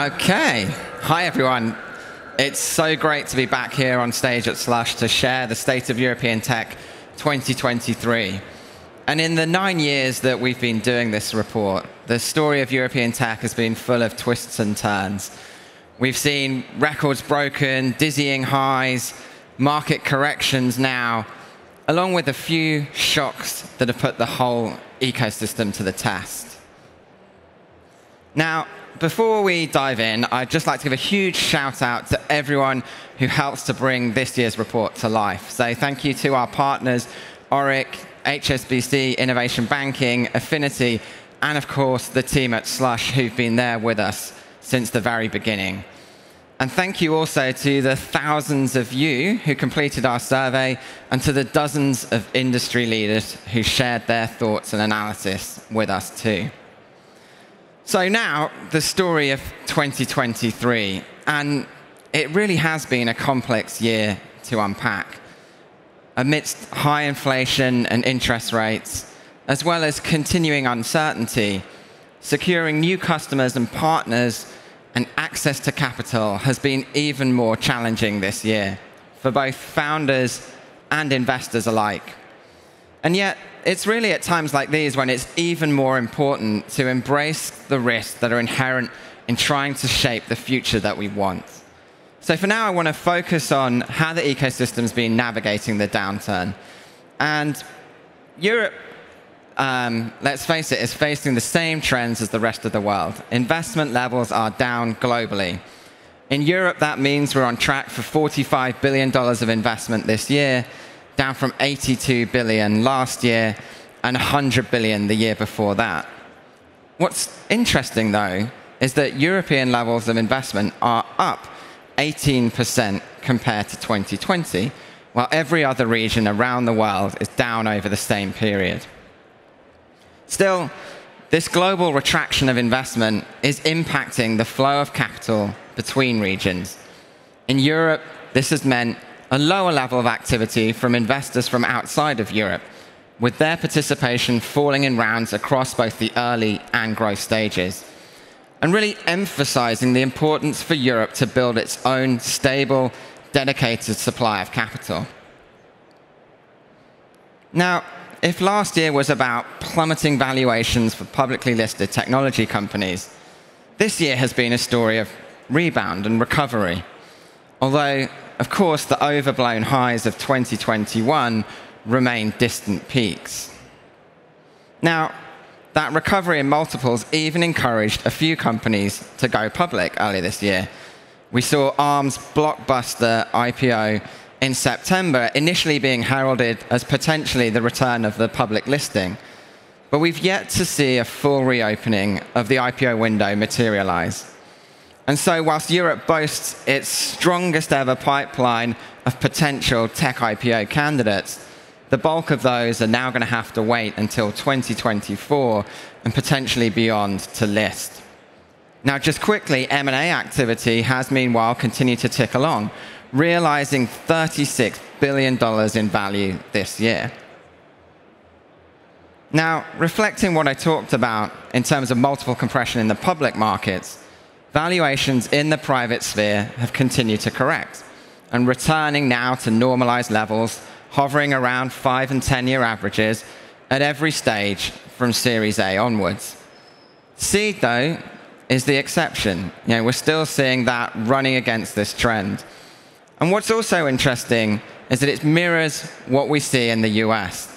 Okay. Hi, everyone. It's so great to be back here on stage at Slush to share the State of European Tech 2023. And in the nine years that we've been doing this report, the story of European tech has been full of twists and turns. We've seen records broken, dizzying highs, market corrections now, along with a few shocks that have put the whole ecosystem to the test. Now, before we dive in, I'd just like to give a huge shout out to everyone who helps to bring this year's report to life. So thank you to our partners, Orrick, HSBC, Innovation Banking, Affinity, and of course the team at Slush who've been there with us since the very beginning. And thank you also to the thousands of you who completed our survey and to the dozens of industry leaders who shared their thoughts and analysis with us too. So now, the story of 2023. And it really has been a complex year to unpack. Amidst high inflation and interest rates, as well as continuing uncertainty, securing new customers and partners and access to capital has been even more challenging this year for both founders and investors alike. And yet, it's really at times like these when it's even more important to embrace the risks that are inherent in trying to shape the future that we want. So for now, I want to focus on how the ecosystem's been navigating the downturn. And Europe, um, let's face it, is facing the same trends as the rest of the world. Investment levels are down globally. In Europe, that means we're on track for $45 billion of investment this year, down from 82 billion last year and 100 billion the year before that. What's interesting, though, is that European levels of investment are up 18% compared to 2020, while every other region around the world is down over the same period. Still, this global retraction of investment is impacting the flow of capital between regions. In Europe, this has meant a lower level of activity from investors from outside of Europe, with their participation falling in rounds across both the early and growth stages, and really emphasizing the importance for Europe to build its own stable, dedicated supply of capital. Now, if last year was about plummeting valuations for publicly listed technology companies, this year has been a story of rebound and recovery. Although of course, the overblown highs of 2021 remain distant peaks. Now, that recovery in multiples even encouraged a few companies to go public earlier this year. We saw ARM's blockbuster IPO in September, initially being heralded as potentially the return of the public listing. But we've yet to see a full reopening of the IPO window materialize. And so, whilst Europe boasts its strongest ever pipeline of potential tech IPO candidates, the bulk of those are now going to have to wait until 2024 and potentially beyond to list. Now, just quickly, M&A activity has meanwhile continued to tick along, realizing $36 billion in value this year. Now, reflecting what I talked about in terms of multiple compression in the public markets, valuations in the private sphere have continued to correct and returning now to normalized levels, hovering around five and 10 year averages at every stage from Series A onwards. Seed, though, is the exception. You know, we're still seeing that running against this trend. And what's also interesting is that it mirrors what we see in the US.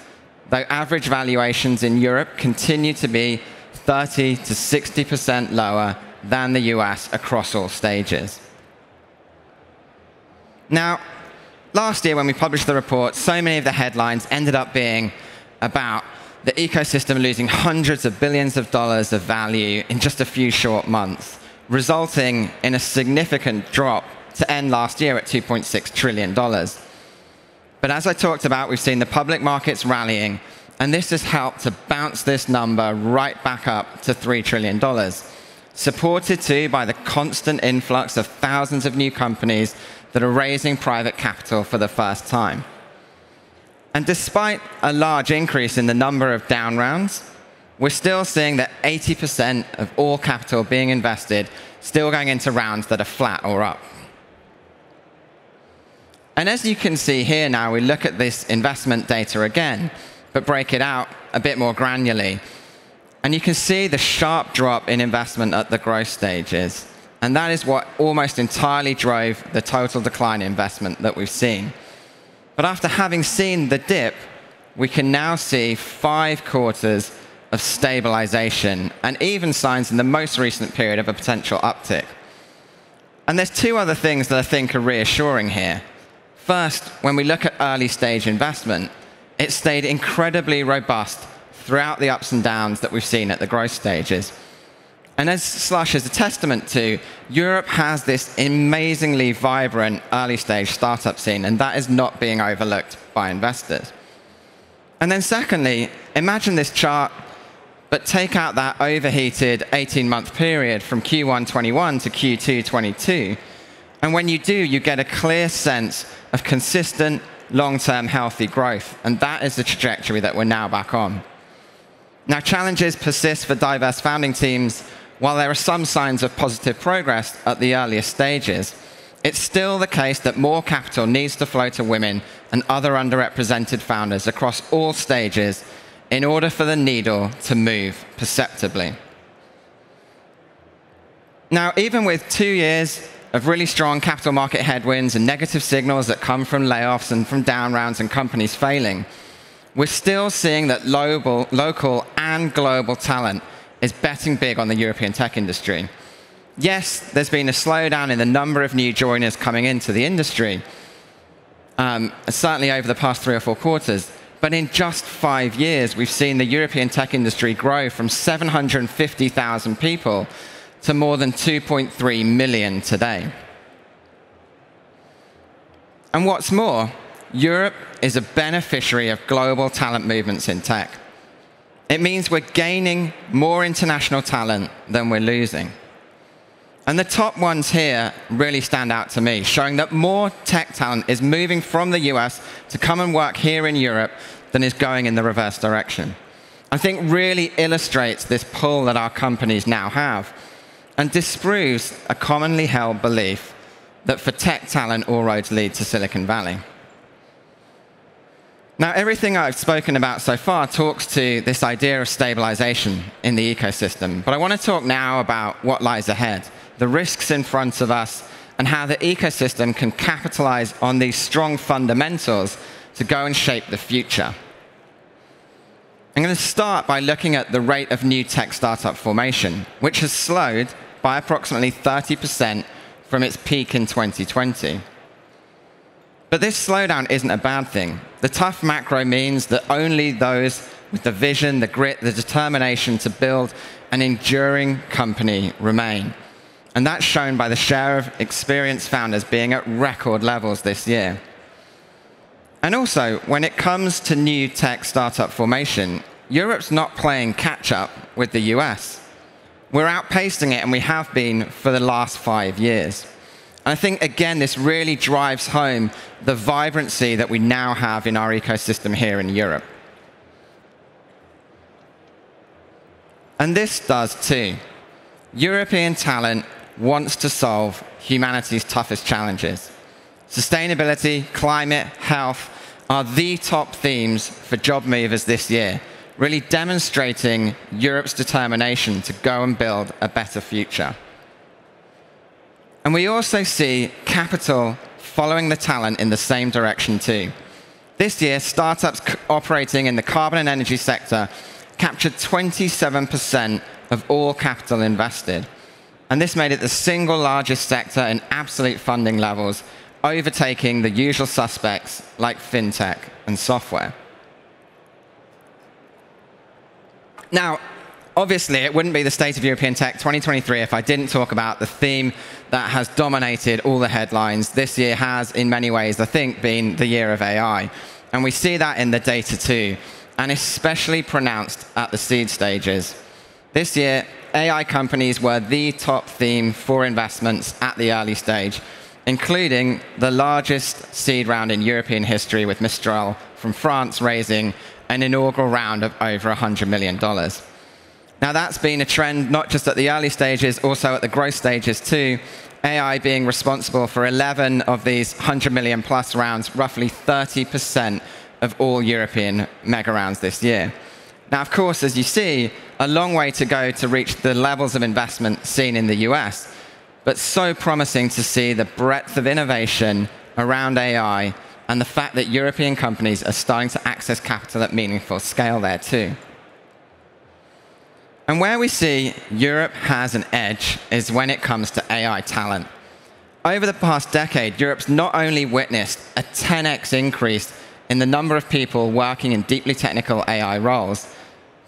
Though average valuations in Europe continue to be 30 to 60% lower than the US across all stages. Now, last year when we published the report, so many of the headlines ended up being about the ecosystem losing hundreds of billions of dollars of value in just a few short months, resulting in a significant drop to end last year at $2.6 trillion. But as I talked about, we've seen the public markets rallying, and this has helped to bounce this number right back up to $3 trillion supported too by the constant influx of thousands of new companies that are raising private capital for the first time. And despite a large increase in the number of down rounds, we're still seeing that 80% of all capital being invested still going into rounds that are flat or up. And as you can see here now, we look at this investment data again, but break it out a bit more granularly. And you can see the sharp drop in investment at the growth stages. And that is what almost entirely drove the total decline in investment that we've seen. But after having seen the dip, we can now see five quarters of stabilization and even signs in the most recent period of a potential uptick. And there's two other things that I think are reassuring here. First, when we look at early stage investment, it stayed incredibly robust throughout the ups and downs that we've seen at the growth stages. And as Slush is a testament to, Europe has this amazingly vibrant early stage startup scene, and that is not being overlooked by investors. And then secondly, imagine this chart, but take out that overheated 18-month period from Q1 21 to Q2 22. And when you do, you get a clear sense of consistent, long-term healthy growth. And that is the trajectory that we're now back on. Now, challenges persist for diverse founding teams while there are some signs of positive progress at the earliest stages, it's still the case that more capital needs to flow to women and other underrepresented founders across all stages in order for the needle to move perceptibly. Now, even with two years of really strong capital market headwinds and negative signals that come from layoffs and from down rounds and companies failing, we're still seeing that local, local and global talent is betting big on the European tech industry. Yes, there's been a slowdown in the number of new joiners coming into the industry, um, certainly over the past three or four quarters. But in just five years, we've seen the European tech industry grow from 750,000 people to more than 2.3 million today. And what's more, Europe is a beneficiary of global talent movements in tech. It means we're gaining more international talent than we're losing. And the top ones here really stand out to me, showing that more tech talent is moving from the US to come and work here in Europe than is going in the reverse direction. I think really illustrates this pull that our companies now have and disproves a commonly held belief that for tech talent, all roads lead to Silicon Valley. Now, everything I've spoken about so far talks to this idea of stabilization in the ecosystem. But I want to talk now about what lies ahead, the risks in front of us, and how the ecosystem can capitalize on these strong fundamentals to go and shape the future. I'm going to start by looking at the rate of new tech startup formation, which has slowed by approximately 30% from its peak in 2020. But this slowdown isn't a bad thing. The tough macro means that only those with the vision, the grit, the determination to build an enduring company remain. And that's shown by the share of experienced founders being at record levels this year. And also, when it comes to new tech startup formation, Europe's not playing catch up with the US. We're outpacing it, and we have been for the last five years. I think, again, this really drives home the vibrancy that we now have in our ecosystem here in Europe. And this does too. European talent wants to solve humanity's toughest challenges. Sustainability, climate, health are the top themes for job movers this year, really demonstrating Europe's determination to go and build a better future. And we also see capital following the talent in the same direction too. This year, startups operating in the carbon and energy sector captured 27% of all capital invested. And this made it the single largest sector in absolute funding levels, overtaking the usual suspects like fintech and software. Now, obviously, it wouldn't be the state of European tech 2023 if I didn't talk about the theme that has dominated all the headlines. This year has, in many ways, I think, been the year of AI. And we see that in the data too, and especially pronounced at the seed stages. This year, AI companies were the top theme for investments at the early stage, including the largest seed round in European history with Mistral from France raising an inaugural round of over $100 million. Now, that's been a trend not just at the early stages, also at the growth stages too. AI being responsible for 11 of these 100 million plus rounds, roughly 30% of all European mega rounds this year. Now, of course, as you see, a long way to go to reach the levels of investment seen in the US, but so promising to see the breadth of innovation around AI and the fact that European companies are starting to access capital at meaningful scale there too. And where we see Europe has an edge is when it comes to AI talent. Over the past decade, Europe's not only witnessed a 10x increase in the number of people working in deeply technical AI roles,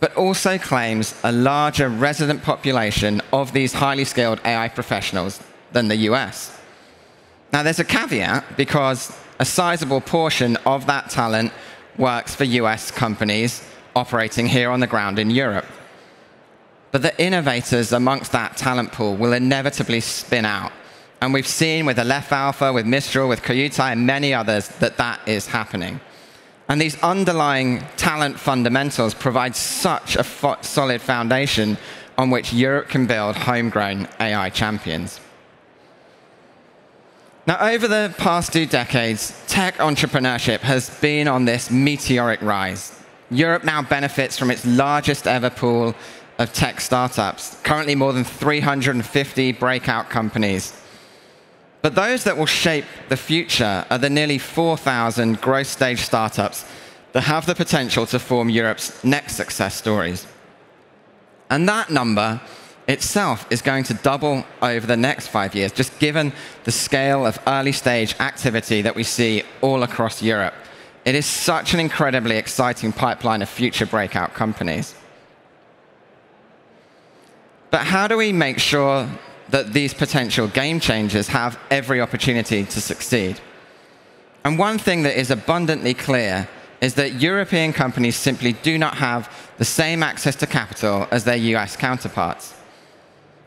but also claims a larger resident population of these highly skilled AI professionals than the US. Now, there's a caveat because a sizable portion of that talent works for US companies operating here on the ground in Europe. But the innovators amongst that talent pool will inevitably spin out. And we've seen with Aleph Alpha, with Mistral, with Kyutai, and many others that that is happening. And these underlying talent fundamentals provide such a fo solid foundation on which Europe can build homegrown AI champions. Now, over the past two decades, tech entrepreneurship has been on this meteoric rise. Europe now benefits from its largest ever pool of tech startups, currently more than 350 breakout companies. But those that will shape the future are the nearly 4,000 growth stage startups that have the potential to form Europe's next success stories. And that number itself is going to double over the next five years, just given the scale of early stage activity that we see all across Europe. It is such an incredibly exciting pipeline of future breakout companies. But how do we make sure that these potential game changers have every opportunity to succeed? And one thing that is abundantly clear is that European companies simply do not have the same access to capital as their US counterparts.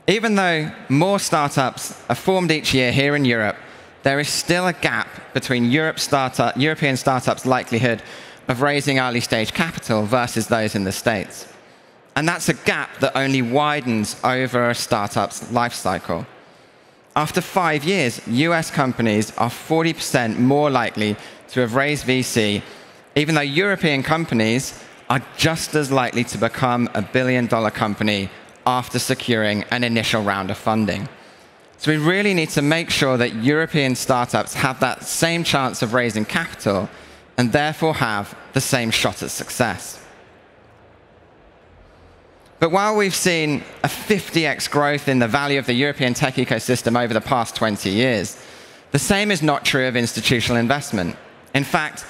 Even though more startups are formed each year here in Europe, there is still a gap between Europe startup, European startups' likelihood of raising early stage capital versus those in the States. And that's a gap that only widens over a startup's life cycle. After five years, US companies are 40% more likely to have raised VC, even though European companies are just as likely to become a billion dollar company after securing an initial round of funding. So we really need to make sure that European startups have that same chance of raising capital and therefore have the same shot at success. But while we've seen a 50x growth in the value of the European tech ecosystem over the past 20 years, the same is not true of institutional investment. In fact,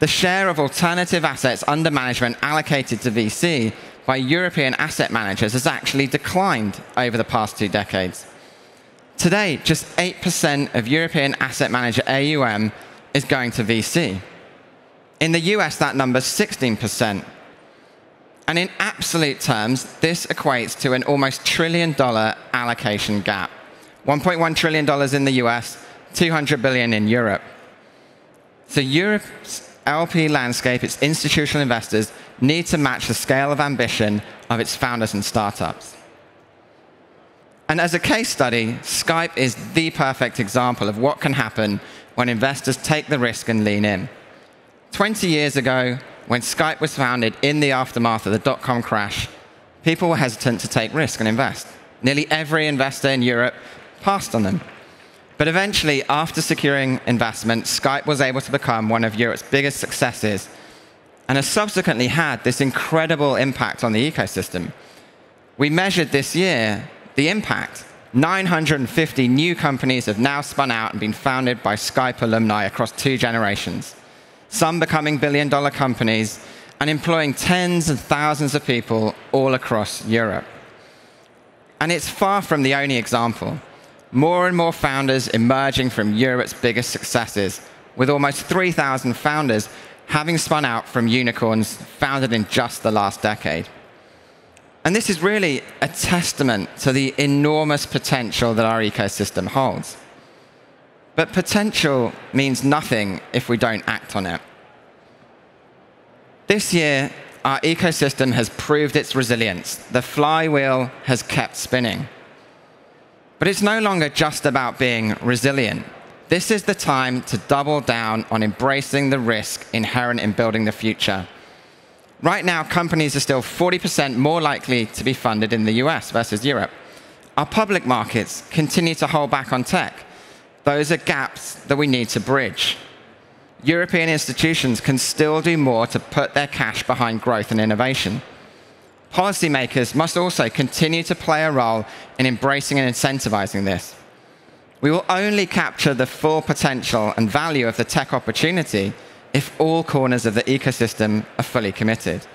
the share of alternative assets under management allocated to VC by European asset managers has actually declined over the past two decades. Today, just 8% of European asset manager AUM is going to VC. In the US, that number is 16%. And in absolute terms, this equates to an almost trillion dollar allocation gap. $1.1 trillion in the US, 200 billion in Europe. So Europe's LP landscape, its institutional investors, need to match the scale of ambition of its founders and startups. And as a case study, Skype is the perfect example of what can happen when investors take the risk and lean in. 20 years ago, when Skype was founded in the aftermath of the dot com crash, people were hesitant to take risk and invest. Nearly every investor in Europe passed on them. But eventually, after securing investment, Skype was able to become one of Europe's biggest successes and has subsequently had this incredible impact on the ecosystem. We measured this year the impact. 950 new companies have now spun out and been founded by Skype alumni across two generations some becoming billion dollar companies, and employing tens of thousands of people all across Europe. And it's far from the only example. More and more founders emerging from Europe's biggest successes, with almost 3,000 founders having spun out from unicorns founded in just the last decade. And this is really a testament to the enormous potential that our ecosystem holds. But potential means nothing if we don't act on it. This year, our ecosystem has proved its resilience. The flywheel has kept spinning. But it's no longer just about being resilient. This is the time to double down on embracing the risk inherent in building the future. Right now, companies are still 40% more likely to be funded in the US versus Europe. Our public markets continue to hold back on tech. Those are gaps that we need to bridge. European institutions can still do more to put their cash behind growth and innovation. Policymakers must also continue to play a role in embracing and incentivizing this. We will only capture the full potential and value of the tech opportunity if all corners of the ecosystem are fully committed.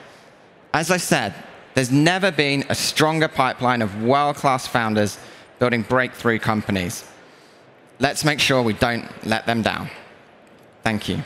As I said, there's never been a stronger pipeline of world-class founders building breakthrough companies. Let's make sure we don't let them down. Thank you.